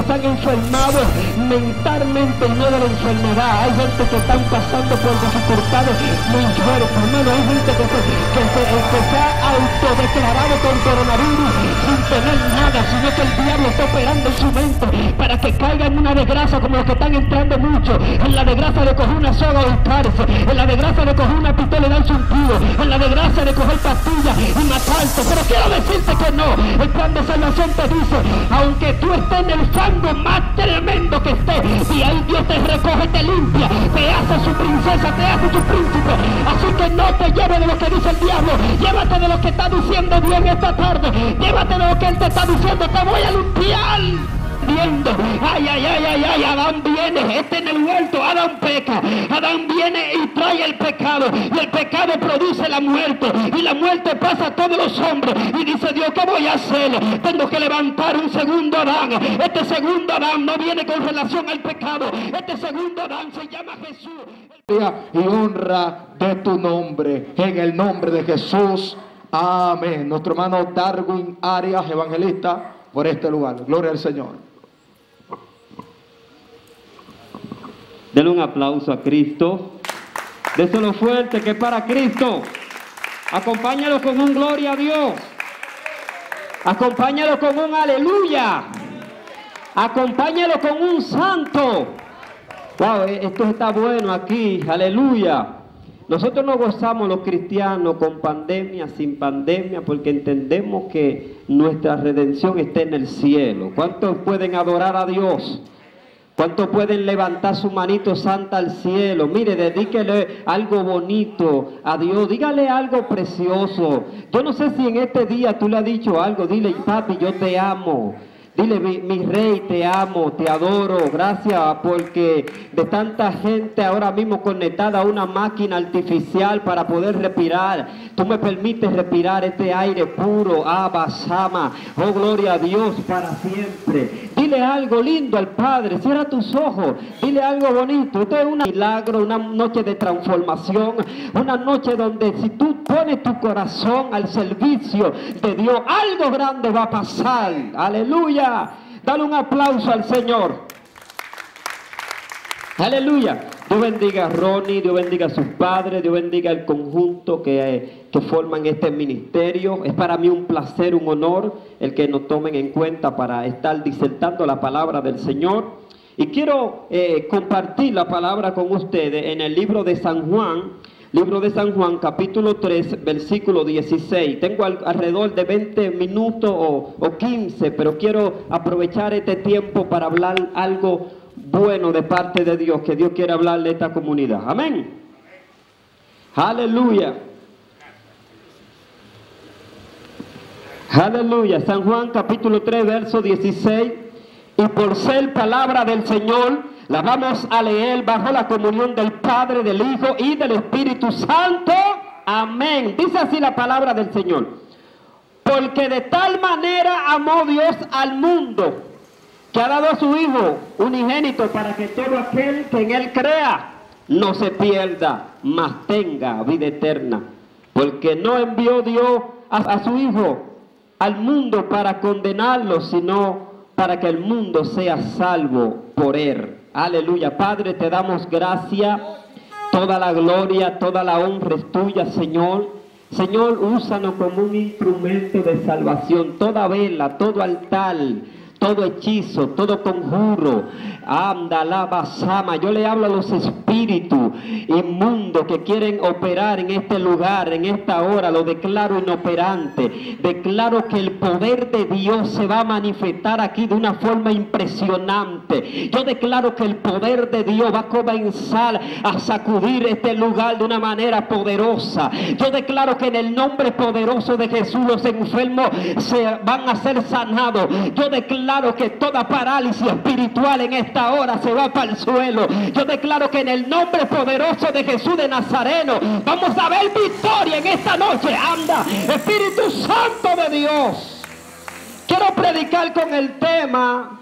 están enfermados mentalmente y no de la enfermedad. Hay gente que están pasando por dificultades muy fuertes, hermano. Hay gente que se, ha autodeclarado con coronavirus sin tener nada, sino que el diablo está operando en su mente para que caiga en una desgracia como los que están entrando mucho, en la desgracia de coger una soga o cárcel, en la desgracia de coger una pistola y darse un tiro, en la desgracia de coger pastillas y matarte. Pero quiero decirte que no. El plan de salvación te dice, aunque tú estés en el más tremendo que esté, y ahí Dios te recoge, te limpia, te hace su princesa, te hace tu príncipe. Así que no te lleves de lo que dice el diablo, llévate de lo que está diciendo Dios esta tarde, llévate de lo que Él te está diciendo, te voy a limpiar viendo. Ay, ay, ay, ay, ay, Adán viene, este en el huerto, Adán peca. Adán viene y trae el pecado. Y el pecado produce la muerte. Y la muerte pasa a todos los hombres. Y dice Dios, ¿qué voy a hacer? Tengo que levantar un segundo Adán. Este segundo Adán no viene con relación al pecado. Este segundo Adán se llama Jesús. y honra de tu nombre. En el nombre de Jesús. Amén. Nuestro hermano Darwin Arias, evangelista, por este lugar. Gloria al Señor. Denle un aplauso a Cristo. Déselo fuerte que para Cristo. Acompáñalo con un gloria a Dios. Acompáñalo con un aleluya. Acompáñalo con un santo. Wow, eh, esto está bueno aquí. Aleluya. Nosotros no gozamos los cristianos con pandemia, sin pandemia, porque entendemos que nuestra redención está en el cielo. ¿Cuántos pueden adorar a Dios? ¿Cuántos pueden levantar su manito santa al cielo? Mire, dedíquele algo bonito a Dios. Dígale algo precioso. Yo no sé si en este día tú le has dicho algo. Dile, papi, yo te amo. Dile, mi, rey, te amo, te adoro. Gracias porque de tanta gente ahora mismo conectada a una máquina artificial para poder respirar. Tú me permites respirar este aire puro. Abba, Sama. Oh, gloria a Dios para siempre. Dile algo lindo al Padre. Cierra tus ojos. Dile algo bonito. Esto es un milagro, una noche de transformación. Una noche donde si tú pones tu corazón al servicio de Dios, algo grande va a pasar. Aleluya. Dale un aplauso al Señor. Aleluya. Dios bendiga a Ronnie, Dios bendiga a sus padres, Dios bendiga el conjunto que, que, forman este ministerio. Es para mí un placer, un honor el que nos tomen en cuenta para estar disertando la palabra del Señor. Y quiero eh, compartir la palabra con ustedes en el libro de San Juan, Libro de San Juan, capítulo 3, versículo 16. Tengo alrededor de 20 minutos o, o 15, pero quiero aprovechar este tiempo para hablar algo bueno de parte de Dios, que Dios quiere hablarle a esta comunidad. Amén. Aleluya. Aleluya. San Juan capítulo 3, verso 16. Y por ser palabra del Señor, la vamos a leer bajo la comunión del Padre, del Hijo y del Espíritu Santo. Amén. Dice así la palabra del Señor. Porque de tal manera amó Dios al mundo que ha dado a su Hijo unigénito para que todo aquel que en Él crea no se pierda, mas tenga vida eterna. Porque no envió Dios a, su Hijo al mundo para condenarlo, sino para que el mundo sea salvo por Él. Aleluya. Padre, te damos gracia. Toda la gloria, toda la honra es tuya, Señor. Señor, úsanos como un instrumento de salvación. Toda vela, todo altar todo hechizo, todo conjuro, anda, lava, sama. Yo le hablo a los espíritus inmundos que quieren operar en este lugar, en esta hora. Lo declaro inoperante. Declaro que el poder de Dios se va a manifestar aquí de una forma impresionante. Yo declaro que el poder de Dios va a comenzar a sacudir este lugar de una manera poderosa. Yo declaro que en el nombre poderoso de Jesús los enfermos se van a ser sanados. Yo declaro declaro que toda parálisis espiritual en esta hora se va para el suelo. Yo declaro que en el nombre poderoso de Jesús de Nazareno vamos a ver victoria en esta noche. Anda, Espíritu Santo de Dios. Quiero predicar con el tema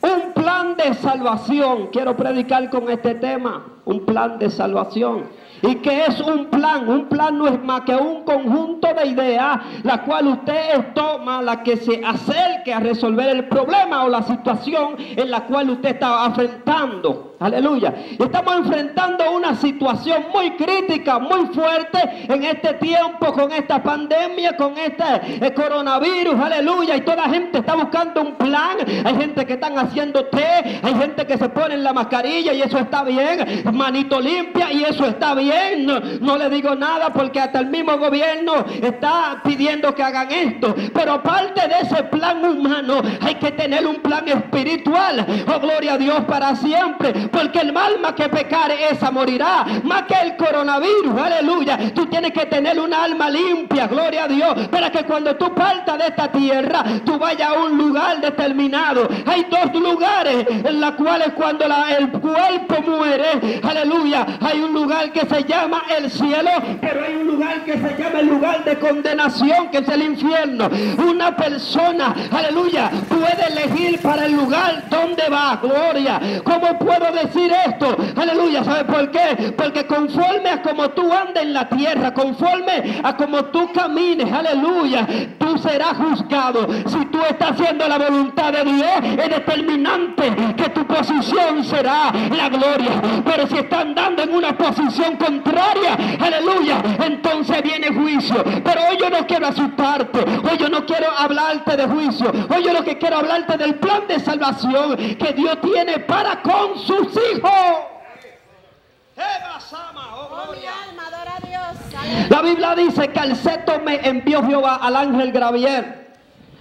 un plan de salvación. Quiero predicar con este tema. Un plan de salvación. ¿Y qué es un plan? Un plan no es más que un conjunto de ideas, la cual usted toma, la que se acerque a resolver el problema o la situación en la cual usted está enfrentando. Aleluya. Estamos enfrentando una situación muy crítica, muy fuerte en este tiempo, con esta pandemia, con este eh, coronavirus. Aleluya. Y toda gente está buscando un plan. Hay gente que están haciendo té, hay gente que se pone la mascarilla y eso está bien. Manito limpia y eso está bien. No, le digo nada porque hasta el mismo gobierno está pidiendo que hagan esto. Pero aparte de ese plan humano, hay que tener un plan espiritual. Oh, gloria a Dios para siempre porque el alma que pecare esa morirá, más que el coronavirus, aleluya. Tú tienes que tener un alma limpia, gloria a Dios, para que cuando tú partas de esta tierra, tú vayas a un lugar determinado. Hay dos lugares en los cuales cuando el cuerpo muere, aleluya, hay un lugar que se llama el cielo, pero hay un lugar que se llama el lugar de condenación, que es el infierno. Una persona, aleluya, puede elegir para el lugar donde va, gloria. ¿Cómo puedo decir esto? Aleluya, ¿sabe por qué? Porque conforme a como tú andes en la tierra, conforme a como tú camines, aleluya, tú serás juzgado. Si tú estás haciendo la voluntad de Dios, es determinante que tu posición será la gloria. Pero estás andando en una posición contraria, aleluya, entonces viene juicio. Pero hoy yo no quiero asustarte, hoy yo no quiero hablarte de juicio, hoy yo lo que quiero hablarte del plan de salvación que Dios tiene para con sus hijos. La Biblia dice que al seto me envió Jehová al ángel Gravier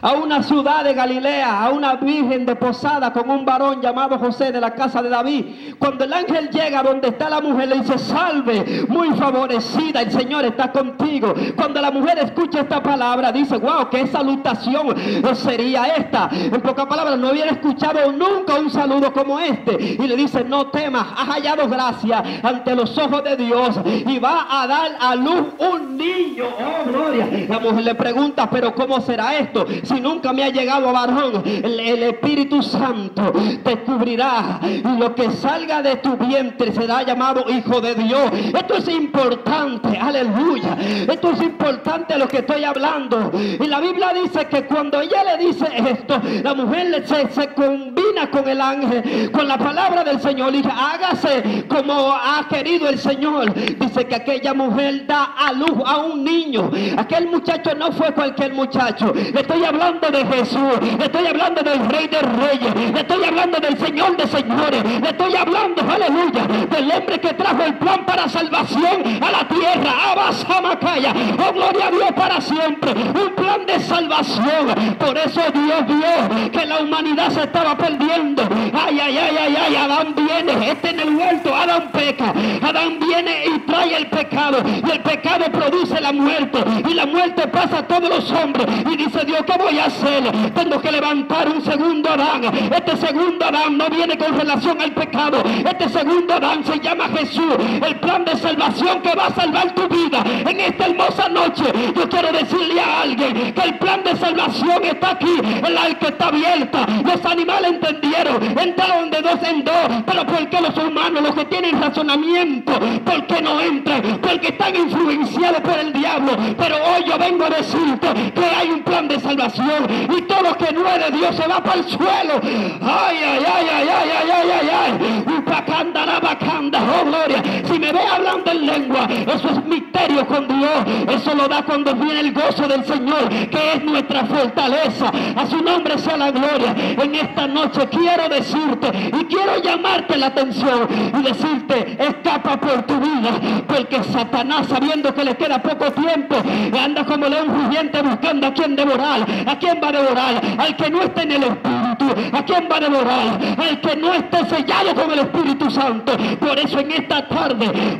a una ciudad de Galilea, a una virgen de posada con un varón llamado José de la casa de David. Cuando el ángel llega donde está la mujer, le dice, salve, muy favorecida, el Señor está contigo. Cuando la mujer escucha esta palabra, dice, wow, qué salutación sería esta. En pocas palabras, no hubiera escuchado nunca un saludo como este. Y le dice, no temas, has hallado gracia ante los ojos de Dios y va a dar a luz un niño. Oh, gloria. La mujer le pregunta, pero ¿cómo será esto? Si nunca me ha llegado a varón, el, Espíritu Santo te cubrirá y lo que salga de tu vientre será llamado hijo de Dios. Esto es importante, aleluya. Esto es importante lo que estoy hablando. Y la Biblia dice que cuando ella le dice esto, la mujer se, combina con el ángel, con la palabra del Señor. Y dice, hágase como ha querido el Señor. Dice que aquella mujer da a luz a un niño. Aquel muchacho no fue cualquier muchacho. Le estoy hablando hablando de Jesús, estoy hablando del Rey de Reyes, estoy hablando del Señor de Señores, estoy hablando, aleluya, del hombre que trajo el plan para salvación a la tierra, Abasamacaya, oh gloria a Dios para siempre, un plan de salvación. Por eso Dios vio que la humanidad se estaba perdiendo. Ay, ay, ay, ay, ay, Adán viene, este en el huerto, Adán peca, Adán viene y trae el pecado, y el pecado produce la muerte, y la muerte pasa a todos los hombres, y dice Dios, que voy a hacer? Tengo que levantar un segundo Adán. Este segundo Adán no viene con relación al pecado. Este segundo Adán se llama Jesús. El plan de salvación que va a salvar tu vida. En esta hermosa noche yo quiero decirle a alguien que el plan de salvación está aquí. El arca está abierta. Los animales entendieron. Entraron de dos en dos. Pero ¿por qué los humanos, los que tienen razonamiento, por qué no entran? Porque están influenciados por el diablo. Pero hoy yo vengo a decirte que hay un plan de salvación y todo lo que no es de Dios se va para el suelo. Ay, ay, ay, ay, ay, ay, ay, ay, ay. Bacanda, la bacanda, oh gloria. Si me ve hablando en lengua, eso es misterio con Dios. Eso lo da cuando viene el gozo del Señor, que es nuestra fortaleza. A su nombre sea la gloria. En esta noche quiero decirte y quiero llamarte la atención y decirte, escapa por tu vida, porque Satanás, sabiendo que le queda poco tiempo, anda como león rugiente buscando a quien devorar. ¿A quién va a devorar? Al que no esté en el Espíritu. ¿A quién va a devorar? Al que no esté sellado con el Espíritu Santo. Por eso en esta tarde,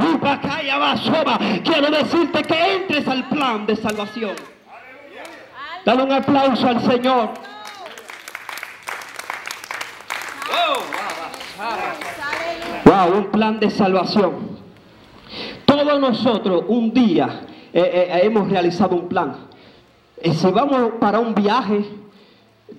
quiero decirte que entres al plan de salvación. Dale un aplauso al Señor. Wow, un plan de salvación. Todos nosotros un día eh, eh, hemos realizado un plan. Y si vamos para un viaje,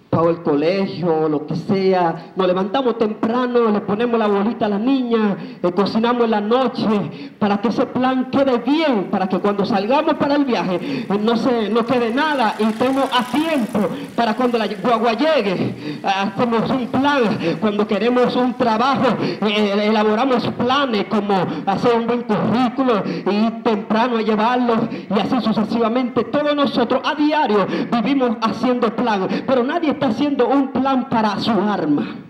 para el colegio, lo que sea. Nos levantamos temprano, le ponemos la bolita a la niña, cocinamos en la noche para que ese plan quede bien, para que cuando salgamos para el viaje eh, no, se, no quede nada y estemos a tiempo para cuando la guagua llegue. Hacemos un plan, cuando queremos un trabajo, eh, elaboramos planes como hacer un buen currículo y temprano a llevarlo y así sucesivamente. Todos nosotros a diario vivimos haciendo plan, pero nadie está haciendo un plan para su arma.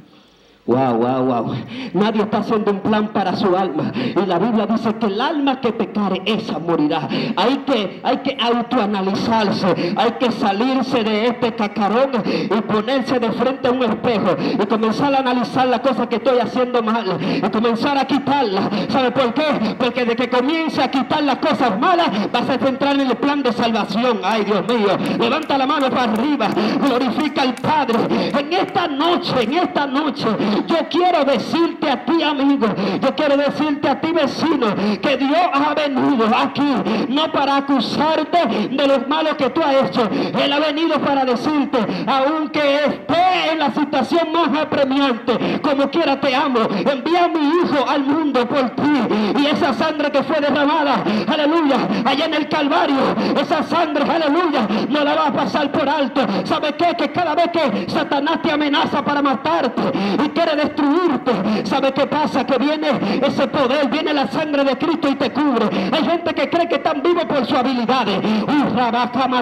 Wow, wow, wow. Nadie está haciendo un plan para su alma. Y la Biblia dice que el alma que pecare, esa morirá. Hay que, hay que autoanalizarse. Hay que salirse de este cacarón y ponerse de frente a un espejo y comenzar a analizar las cosas que estoy haciendo mal. Y comenzar a quitarlas. ¿Sabe por qué? Porque de que comience a quitar las cosas malas, vas a entrar en el plan de salvación. Ay, Dios mío. Levanta la mano para arriba. Glorifica al Padre. En esta noche, en esta noche yo quiero decirte a ti, amigo, yo quiero decirte a ti, vecino, que Dios ha venido aquí no para acusarte de los malos que tú has hecho. Él ha venido para decirte, aunque esté en la situación más apremiante, como quiera te amo, envía a mi hijo al mundo por ti. Y esa sangre que fue derramada, aleluya, allá en el Calvario, esa sangre, aleluya, no la va a pasar por alto. ¿Sabe qué? Que cada vez que Satanás te amenaza para matarte quiere destruirte, ¿sabe qué pasa? Que viene ese poder, viene la sangre de Cristo y te cubre. Hay gente que cree que están vivos por sus habilidades,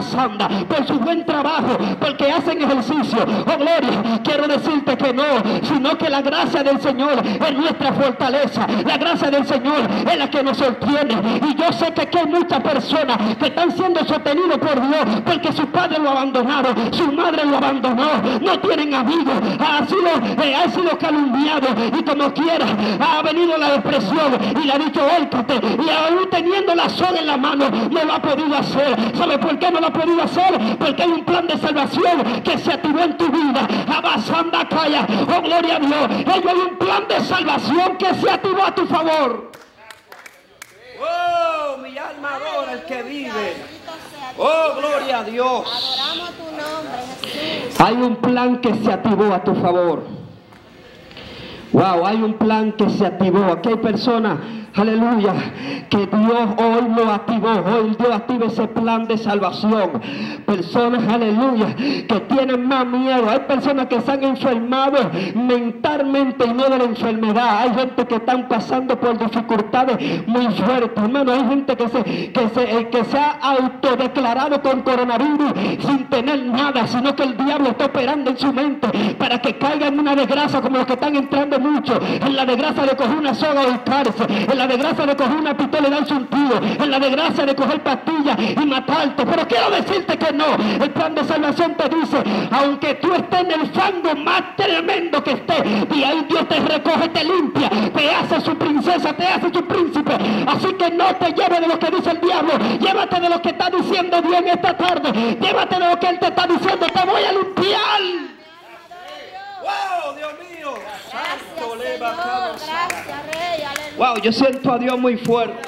sanda, por su buen trabajo, porque hacen ejercicio. Oh gloria, quiero decirte que no, sino que la gracia del Señor es nuestra fortaleza. La gracia del Señor es la que nos sostiene. Y yo sé que aquí hay muchas personas que están siendo sostenidos por Dios, porque sus padres lo abandonaron, su madre lo abandonó, no tienen amigos, ha sido, eh, calumniado y como quiera ha venido la depresión y le ha dicho élcate y aún teniendo la soga en la mano no lo ha podido hacer. ¿Sabe por qué no lo ha podido hacer? Porque hay un plan de salvación que se activó en tu vida. Abasanda calla. Oh gloria a Dios. Hay un plan de salvación que se activó a tu favor. Oh, mi alma adora el que vive. Oh, gloria a Dios. Hay un plan que se activó a tu favor. Wow, hay un plan que se activó. Aquí hay personas Aleluya. Que Dios hoy lo activó. Hoy Dios activa ese plan de salvación. Personas, aleluya, que tienen más miedo. Hay personas que se han enfermado mentalmente y no de la enfermedad. Hay gente que están pasando por dificultades muy fuertes. Hermano, hay gente que se, que se, eh, que se ha autodeclarado con coronavirus sin tener nada, sino que el diablo está operando en su mente para que caiga en una desgracia como los que están entrando mucho. En la desgracia de coger una soga o cárcel. En la desgracia de coger una pistola y darse un tiro, en la desgracia de coger pastillas y matarte. Pero quiero decirte que no. El plan de salvación te dice, aunque tú estés en el fango más tremendo que esté, y ahí Dios te recoge, te limpia, te hace su princesa, te hace su príncipe. Así que no te lleves de lo que dice el diablo, llévate de lo que está diciendo Dios en esta tarde, llévate de lo que Él te está diciendo, te voy a limpiar. ¡Wow, Dios mío! Gracias. Wow, yo siento a Dios muy fuerte.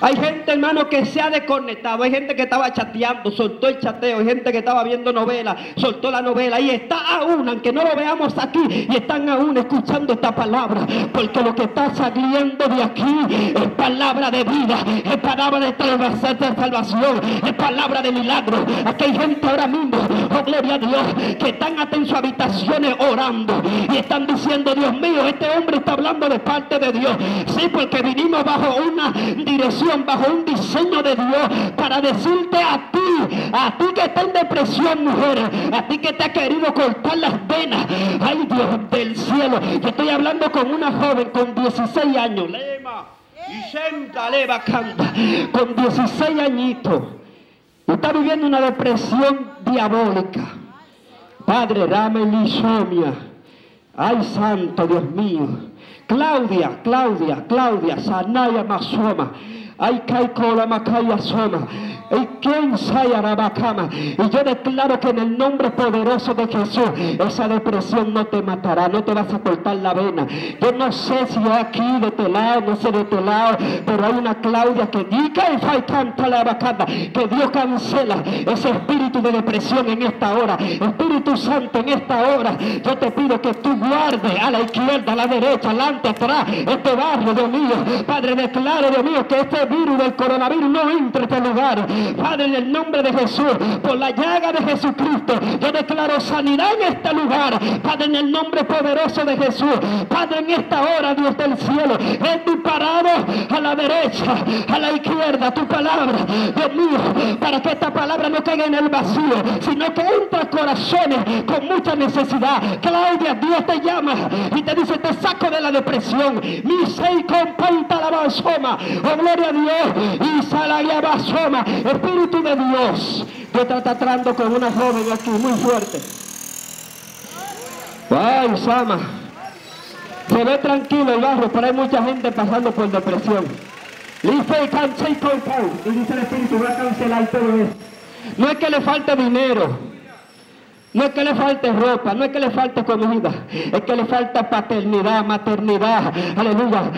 Hay gente, hermano, que se ha desconectado. Hay gente que estaba chateando, soltó el chateo. Hay gente que estaba viendo novela, soltó la novela. Y está aún, aunque no lo veamos aquí, y están aún escuchando esta palabra. Porque lo que está saliendo de aquí es palabra de vida, es palabra de salvación, es palabra de milagro. Aquí hay gente ahora mismo, oh gloria a Dios, que están hasta en sus habitaciones orando y están diciendo, Dios mío, este hombre está hablando de parte de Dios. Sí, porque vinimos bajo una dirección bajo un diseño de Dios para decirte a ti, a ti que está en depresión, mujer, a ti que te ha querido cortar las venas. Ay, Dios del cielo. Yo estoy hablando con una joven con 16 años. Lema. Y leva canta. Con 16 añitos. Está viviendo una depresión diabólica. Padre, dame insomnia. Ay, santo Dios mío. Claudia, Claudia, Claudia, Sanaya Masoma. Y yo declaro que en el nombre poderoso de Jesús, esa depresión no te matará, no te vas a cortar la vena. Yo no sé si aquí de este lado, no sé de este lado, pero hay una Claudia que diga la bacana, que Dios cancela ese espíritu de depresión en esta hora. Espíritu Santo, en esta hora, yo te pido que tú guardes a la izquierda, a la derecha, adelante, atrás, este barrio, Dios mío. Padre, declaro, Dios mío, que este virus del coronavirus no entre a este lugar. Padre, en el nombre de Jesús, por la llaga de Jesucristo, yo declaro sanidad en este lugar. Padre, en el nombre poderoso de Jesús. Padre, en esta hora, Dios del cielo, he disparado a la derecha, a la izquierda, tu palabra, Dios mío, para que esta palabra no caiga en el vacío, sino que entre a corazones con mucha necesidad. Claudia, Dios te llama y te dice, te saco de la depresión. Mi sei companta la basoma. Oh, gloria a Dios. Y basoma. Espíritu de Dios. Yo está tratando con una joven aquí muy fuerte. Ay, Sama. Se ve tranquilo el barrio, pero hay mucha gente pasando por depresión. Y dice el Espíritu, va a cancelar todo eso. No es que le falte dinero. No es que le falte ropa, no es que le falte comida, es que le falta paternidad, maternidad, aleluya.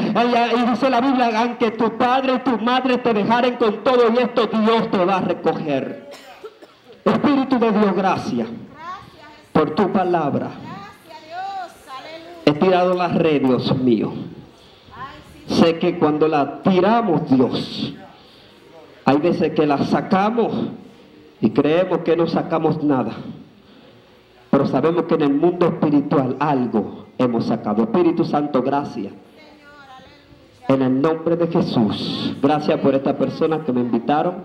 Y dice la Biblia, aunque tu padre y tu madre te dejaren con todo y esto, Dios te va a recoger. Espíritu de Dios, gracias por tu palabra. He tirado la red, Dios mío. Sé que cuando la tiramos, Dios, hay veces que la sacamos y creemos que no sacamos nada. Pero sabemos que en el mundo espiritual algo hemos sacado. Espíritu Santo, gracias. En el nombre de Jesús. Gracias por esta persona que me invitaron.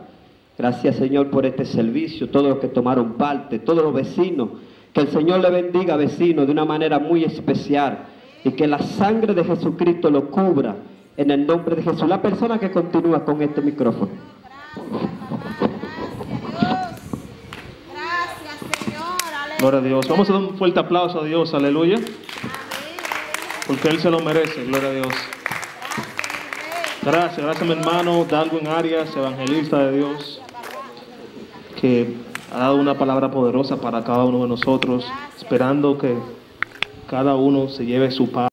Gracias Señor por este servicio, todos los que tomaron parte, todos los vecinos. Que el Señor le bendiga, vecinos, de una manera muy especial. Y que la sangre de Jesucristo lo cubra en el nombre de Jesús. La persona que continúa con este micrófono. Gloria a Dios. Vamos a dar un fuerte aplauso a Dios, aleluya. Porque Él se lo merece, gloria a Dios. Gracias, gracias mi hermano Darwin Arias, evangelista de Dios, que ha dado una palabra poderosa para cada uno de nosotros, esperando que cada uno se lleve su paz.